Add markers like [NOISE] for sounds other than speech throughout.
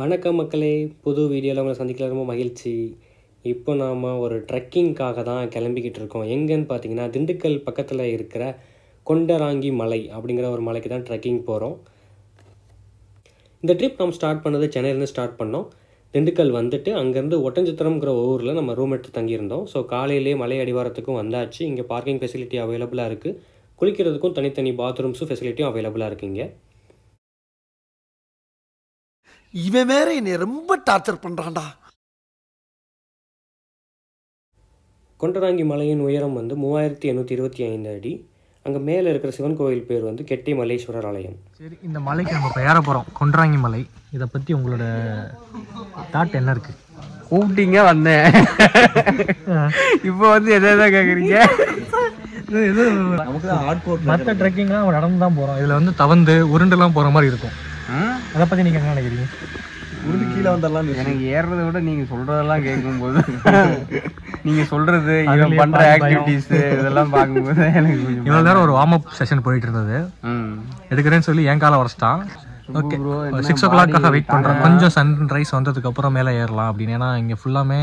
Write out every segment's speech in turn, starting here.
வணக்கம் மக்களே. புது வீடியோவில் உங்களை சந்திக்கல ரொம்ப மகிழ்ச்சி. இப்போ நாம் ஒரு ட்ரெக்கிங்காக தான் கிளம்பிக்கிட்டு இருக்கோம். எங்கேன்னு பார்த்தீங்கன்னா திண்டுக்கல் பக்கத்தில் இருக்கிற கொண்டராங்கி மலை அப்படிங்கிற ஒரு மலைக்கு தான் ட்ரெக்கிங் போகிறோம் இந்த ட்ரிப் நம்ம ஸ்டார்ட் பண்ணது சென்னையிலேருந்து ஸ்டார்ட் பண்ணோம். திண்டுக்கல் வந்துட்டு அங்கேருந்து ஒட்டஞ்சித்திரம்ங்கிற ஊரில் நம்ம ரூம் எடுத்து தங்கியிருந்தோம். ஸோ காலையிலேயே மலை அடிவாரத்துக்கும் வந்தாச்சு. இங்கே பார்க்கிங் ஃபெசிலிட்டி அவைலபிளாக இருக்குது குளிக்கிறதுக்கும் தனித்தனி பாத்ரூம்ஸும் ஃபெசிலிட்டியும் அவைலபிளாக இருக்குங்க இவன் வேற என்னை ரொம்ப டார்ச்சர் பண்றான்டா. கொண்டராங்கி மலையின் உயரம் வந்து மூவாயிரத்தி எண்ணூற்றி இருபத்தி ஐந்து அடி. அங்கே மேலே இருக்கிற சிவன் கோவில் பேர் வந்து கெட்டி மல்லேஸ்வரர் ஆலயம். சரி இந்த மலைக்கு நம்ம இப்போ ஏற போகிறோம் கொன்றாங்கி மலை. இதை பற்றி உங்களோட தாட் என்ன இருக்கு? கூப்பிட்டீங்க வந்தேன். இப்போ வந்து எதை எதை கேட்குறீங்க மற்ற ட்ரெக்கிங்லாம் நம்ம நடந்து தான் போகிறோம் இதில் வந்து தவந்து உருண்டுலாம் போகிற மாதிரி இருக்கும். அதை பற்றி நீங்கள் என்ன நினைக்கிறீங்க? எனக்கு ஏறுறதை விட நீங்க சொல்றதெல்லாம் கேட்கும்போது [LAUGHS] நீங்க சொல்றது இவன் பண்ற ஆக்டிவிட்டிஸ் இதெல்லாம் பார்க்கும்போது எனக்கு கொஞ்சம் இவ்வளோ நேரம் ஒரு வார்ம் அப் செஷன் போயிட்டு இருந்தது. எடுக்கிறேன்னு சொல்லி என் காலை உடச்சிட்டான். ஓகே சிக்ஸ் ஓ கிளாக்காக வெயிட் பண்ணுறோம் கொஞ்சம் சன்ரைஸ் வந்ததுக்கு அப்புறம் மேலே ஏறலாம் அப்படின்னு. ஏன்னா இங்கே ஃபுல்லாமே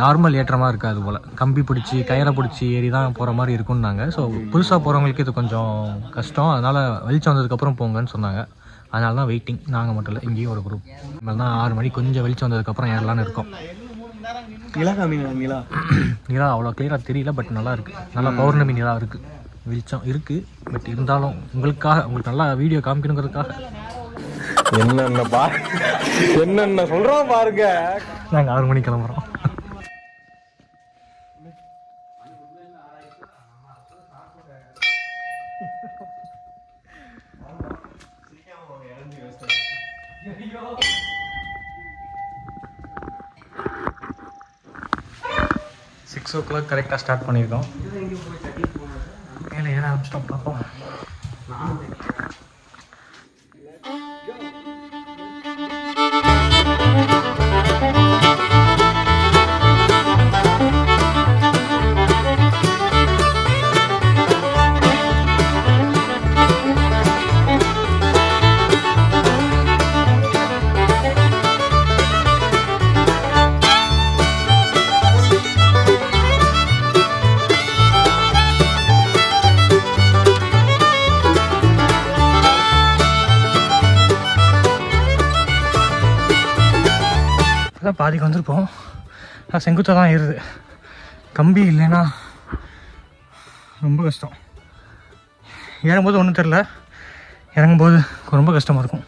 நார்மல் ஏற்றமாக இருக்காது போல். கம்பி பிடிச்சி கயிறை பிடிச்சி ஏறி தான் போகிற மாதிரி இருக்கும்னாங்க. ஸோ புதுசாக போகிறவங்களுக்கு இது கொஞ்சம் கஷ்டம். அதனால் வெளிச்சம் வந்ததுக்கப்புறம் போங்கன்னு சொன்னாங்க. அதனால தான் வெயிட்டிங் நாங்கள் மட்டும் இல்லை இங்கேயும் ஒரு குரூப் நம்ம தான் ஆறு மணிக்கு கொஞ்சம் வெளிச்சம் வந்ததுக்கப்புறம் ஏறலான்னு இருக்கோம். நிலா அவ்வளோ கிளியராக தெரியல பட் நல்லா இருக்கு. நல்லா பௌர்ணமி நிலா இருக்கு. வெளிச்சம் இருக்கு. பட் இருந்தாலும் உங்களுக்காக உங்களுக்கு நல்லா வீடியோ காமிக்கணுங்கிறதுக்காக. என்னென்ன பா என்னென்ன சொல்றான் பாருங்க. நாங்கள் ஆறு மணிக்கு கிளம்புறோம். சிக்ஸ் ஓ கிளாக் கரெக்டாக ஸ்டார்ட் பண்ணியிருக்கோம். மேலே ஏற பாதிக்கு வந்திருப்போம். ஆனால் செங்குத்தாக தான் ஏறுது. கம்பி இல்லைன்னா ரொம்ப கஷ்டம். ஏறும்போது ஒன்றும் தெரில. இறங்கும்போது ரொம்ப கஷ்டமாக இருக்கும்.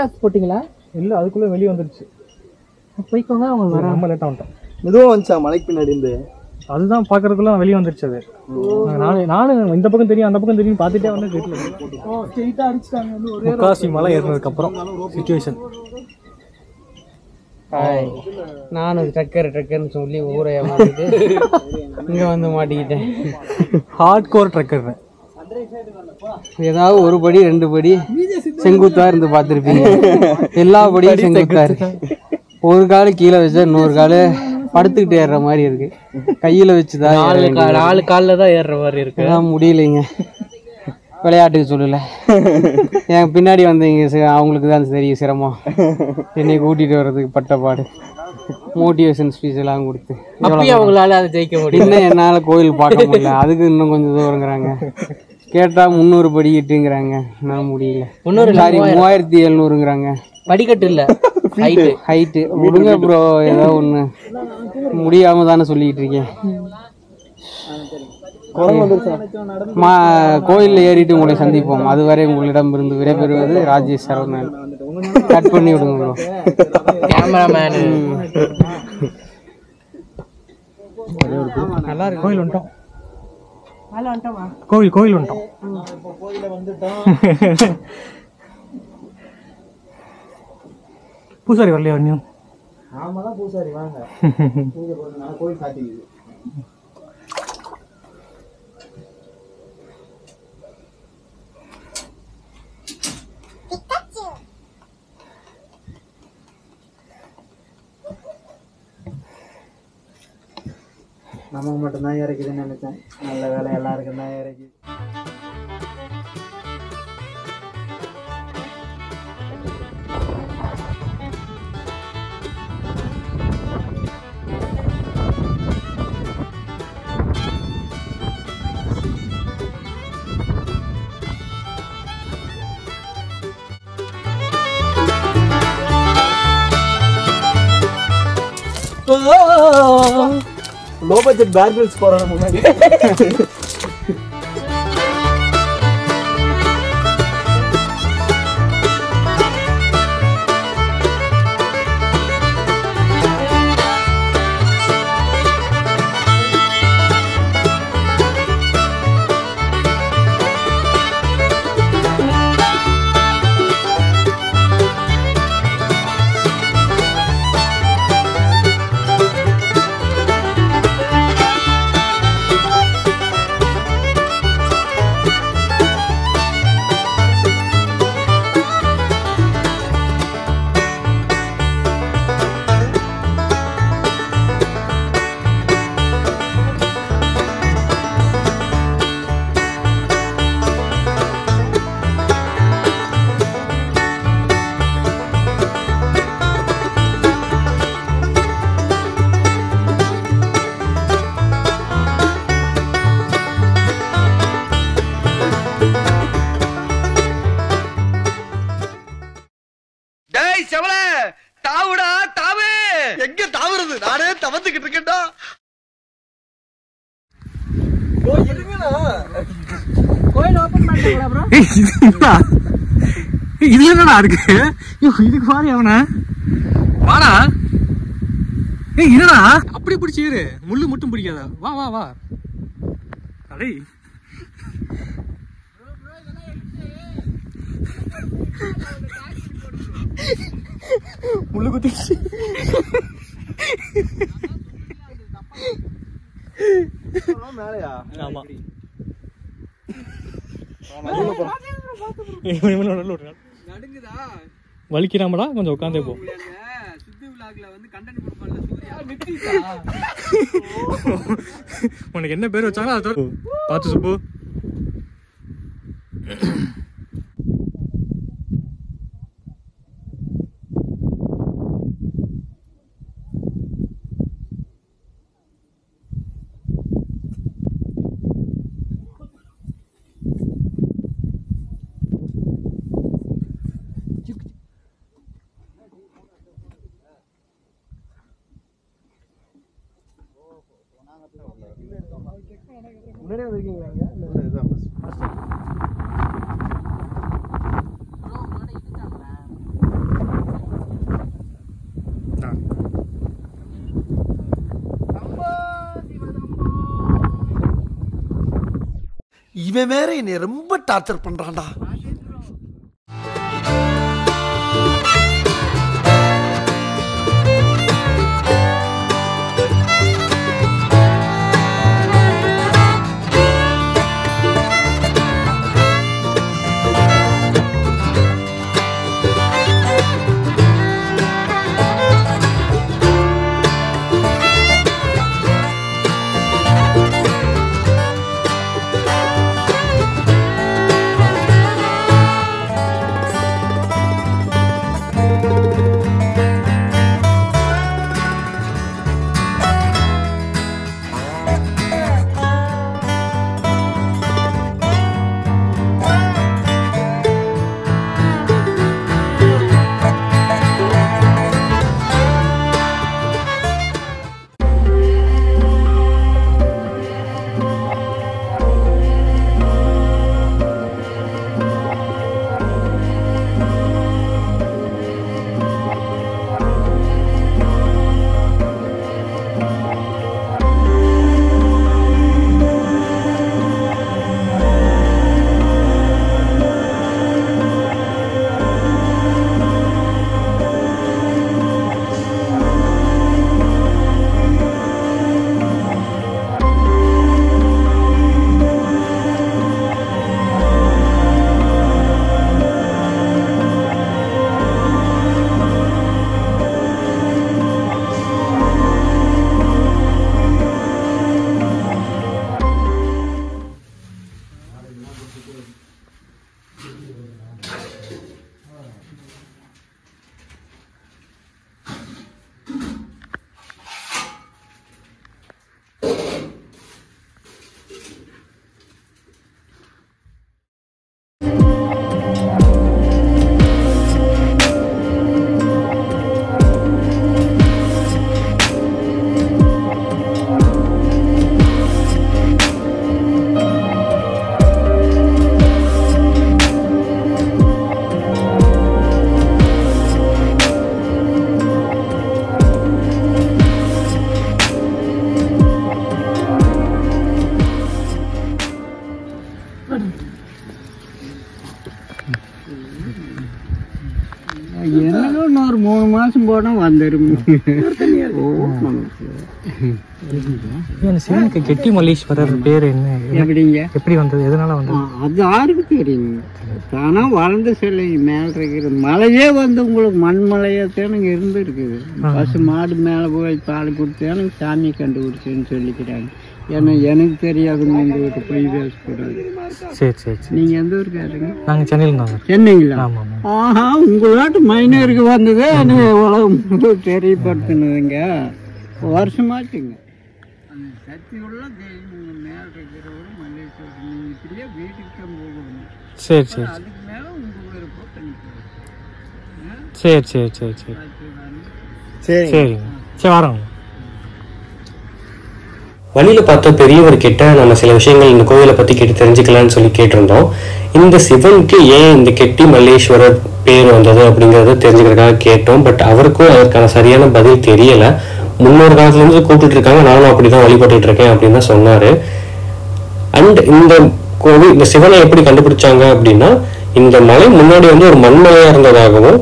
லாஸ் போட்டிங்களா? இல்லை அதுக்குள்ளே வெளியே வந்துருச்சு. போய்க்கோங்க அவங்க வர ரொம்ப லேட்டாக வந்துட்டோம். மெதுவா வந்துச்சா மலைக்கு பின்னாடி இருந்து? அதுதான் பார்க்கறதுக்குள்ள வெளியே வந்துருச்சு அது. நானும் நானும் இந்த பக்கம் தெரியும் அந்த பக்கம் தெரியும் பார்த்துட்டே வந்து ஒரு முக்காசி மலை ஏறினதுக்கு அப்புறம் சுச்சுவேஷன் ஹாய் நானும் ட்ரக்கர் ட்ரக்கர்னு சொல்லி ஊரை ஏமாத்திட்டு [LAUGHS] இங்கே வந்து மாட்டிக்கிட்டேன். ஹார்ட் கோர் ட்ரக்கர் ஏதாவது ஒரு படி ரெண்டு படி செங்குத்தா இருந்து பார்த்துருப்பீங்க. எல்லா படியும் செங்குத்தா இருக்கு. ஒரு காலு கீழே வச்சா இன்னொரு காலு படுத்துக்கிட்டு ஏறுற மாதிரி இருக்கு. கையில வச்சுதான் நாலு நாலு காலில் தான் ஏறுற மாதிரி இருக்கு. அதான் முடியலைங்க. விளையாட்டுக்கு சொல்லல. என் பின்னாடி வந்தீங்க அவங்களுக்கு தான் தெரியும் சிரமம். என்னை கூட்டிட்டு வர்றதுக்கு பட்ட பாடு மோட்டிவேஷன் ஸ்பீச் எல்லாம் கொடுத்து. அவங்களால அதை ஜெயிக்க முடியும் இன்னும் என்னால கோயில் பார்க்க முடியல. அதுக்கு இன்னும் கொஞ்சம் தூரங்கிறாங்க கேட்டா முந்நூறு படிக்கட்டுங்கிறாங்க. என்னால முடியல. முந்நூறு சாரி மூவாயிரத்தி எழுநூறுங்கிறாங்க. படிக்கட்டு இல்ல ஹைட்டு ஹைட்டு விடுங்க ப்ரோ ஏதோ ஒன்று முடியாம தானே சொல்லிட்டு இருக்கேன். மா கோயிலில் ஏறிட்டு உங்களை சந்திப்போம். அதுவரை உங்களிடம் இருந்து விடைபெறுவது ராஜேஷ் சரவணன். கட் பண்ணி விடுங்க ப்ரோ கேமராமேனு நல்லா இருக்கு. கோயில் வந்துட்டோம். கோவில் கோவில் வந்துட்டோம். பூசாரி வரலையா இன்னும்? தான் பூசாரி வாங்க. [LAUGHS] கோயில் சாத்திக்குது நமக்கு மட்டும்தான் இறக்குதுன்னு நினைச்சேன். நல்ல வேலை எல்லாருக்கும் தான் இறக்கி லோ பட்ஜெட் பேர்கிள்ஸ் போறாங்க முன்னாடி. இது என்னடா இருக்கு? ஐயோ, இதுக்கு பாரு அவன. வாடா. ஏய் என்னடா? அப்படி பிடிச்சி இரு முள்ளு மட்டும் பிடிக்காத? வா வா வா. அடே. முள்ளு குத்திச்சு மேலையா ஆமா. வலிக்கிறாமடா கொஞ்சம் உட்காந்தே போ. உனக்கு என்ன பேர் வச்சாலும் அதை பார்த்து சுப்பு. வந்திருக்கீங்களா இதுதான் இவன் வேற என்னை ரொம்ப டார்ச்சர் பண்றான்டா. என்னங்க இன்னொரு மூணு மாசம் போனா வந்துடும் சேனுக்கு கெட்டி மல்லீஸ்வரர் பேர் என்ன? எப்படிங்க? எப்படி வந்தது? எதனால வந்தது? அது யாருக்கு தெரியுங்க தானா வளர்ந்த சிலை மேல இருக்கிற மலையே வந்து உங்களுக்கு மண்மலையா தேனுங்க இருந்துருக்குது. பசு மாடு மேல போய் பால் கொடுத்தேன்னு சாமியை கண்டுபிடிச்சேன்னு சொல்லிக்கிறாங்க. ஏன்னா எனக்கு தெரியாதுங்க வீட்டு போய் பேசக்கூடாது சரி சரி சரி. நீங்க எந்த ஊருக்காருங்க நாங்கள் சென்னையில் தாங்க சென்னைங்களா? ஆமாம் ஆஹா உங்களாட்டு மைனருக்கு வந்தது எனக்கு உலகம் தெரியப்படுத்தினதுங்க? வருஷமாச்சுங்க. அந்த சக்தி உள்ள தெய்வம் மேல இருக்கிறவரும் மல்லேஸ்வரர் நீங்க இப்படியே வீட்டுக்கு தான் போகணும் சரி சரி. அதுக்கு மேல உங்க விருப்பம் பண்ணிக்கலாம் சரி சரி சரி சரி. சரி சரிங்க. சரி வரோங்க. வழியில் பார்த்த பெரியவர் கிட்ட நம்ம சில விஷயங்கள் இந்த கோவிலை பற்றி கேட்டு தெரிஞ்சுக்கலாம்னு சொல்லி கேட்டிருந்தோம். இந்த சிவனுக்கு ஏன் இந்த கெட்டி மல்லேஸ்வரர் பேர் வந்தது அப்படிங்கிறத தெரிஞ்சுக்கிறதுக்காக கேட்டோம். பட் அவருக்கும் அதற்கான சரியான பதில் தெரியலை. முன்னொரு காலத்துலேருந்து கூப்பிட்டு இருக்காங்க. நானும் அப்படி தான் வழிபட்டுட்டு இருக்கேன் அப்படின்னு தான் சொன்னார். அண்ட் இந்த கோவில் இந்த சிவனை எப்படி கண்டுபிடிச்சாங்க அப்படின்னா இந்த மலை முன்னாடி வந்து ஒரு மண்மலையாக இருந்ததாகவும்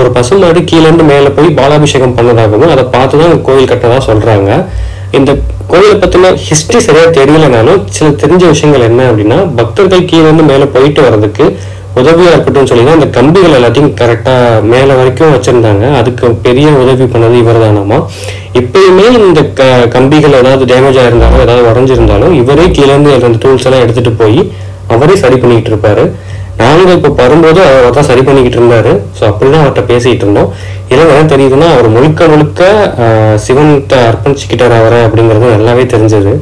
ஒரு பசுமாடு கீழே இருந்து மேலே போய் பாலாபிஷேகம் பண்ணதாகவும் அதை பார்த்து தான் கோவில் கட்டதா சொல்கிறாங்க இந்த கோவிலை பத்தின ஹிஸ்டரி சரியா தெரியலனாலும் சில தெரிஞ்ச விஷயங்கள் என்ன அப்படின்னா பக்தர்கள் கீழே இருந்து மேலே போயிட்டு வர்றதுக்கு உதவியா இருக்கட்டும் சொல்லி தான் இந்த கம்பிகள் எல்லாத்தையும் கரெக்டா மேலே வரைக்கும் வச்சிருந்தாங்க. அதுக்கு பெரிய உதவி பண்ணது இவர் தானாமா இப்பயுமே இந்த க கம்பிகள் ஏதாவது டேமேஜ் ஆயிருந்தாலும் ஏதாவது உடஞ்சிருந்தாலும் இவரே கீழே இருந்து அந்த டூல்ஸ் எல்லாம் எடுத்துட்டு போய் அவரே சரி பண்ணிக்கிட்டு இருப்பாரு. நாங்கள் இப்போ வரும்போது அவர் தான் சரி பண்ணிக்கிட்டு இருந்தாரு. ஸோ அப்படிதான் அவர்கிட்ட பேசிட்டு இருந்தோம். இதில் என்ன தெரியுதுன்னா அவர் முழுக்க முழுக்க சிவன்கிட்ட அர்ப்பணிச்சுக்கிட்டார் அவரை அப்படிங்கிறது நல்லாவே தெரிஞ்சது.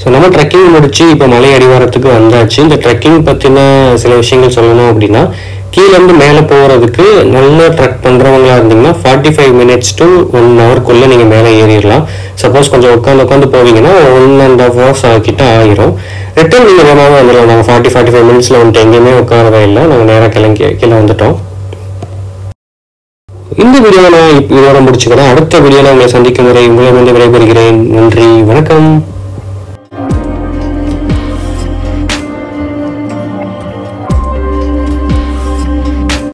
ஸோ நம்ம ட்ரெக்கிங் முடிச்சு இப்போ மலை அடிவாரத்துக்கு வந்தாச்சு. இந்த ட்ரெக்கிங் பற்றின சில விஷயங்கள் சொல்லணும் அப்படின்னா கீழேருந்து மேலே போகிறதுக்கு நல்லா ட்ரெக் பண்ணுறவங்களா இருந்தீங்கன்னா forty five minutes to one ஹவர்க்குள்ளே நீங்கள் மேலே ஏறிடலாம். சப்போஸ் கொஞ்சம் உட்காந்து உட்காந்து போவீங்கன்னா ஒன் அண்ட் ஹாஃப் ஹவர்ஸ் கிட்ட ஆயிரும். ரிட்டர்ன் நீங்கள் வேணாலும் வந்துடலாம். நாங்கள் ஃபார்ட்டி ஃபார்ட்டி ஃபைவ் மினிட்ஸில் வந்துட்டு எங்கேயுமே உட்காரவே இல்லை. நாங்கள் நேராக கிளம்பி கீழே வந்துட்டோம். இந்த வீடியோவை நான் இதோட முடிச்சுக்கிறேன். அடுத்த வீடியோவில் உங்களை சந்திக்கும் வரை உங்களை வந்து விடைபெறுகிறேன். நன்றி. வணக்கம்.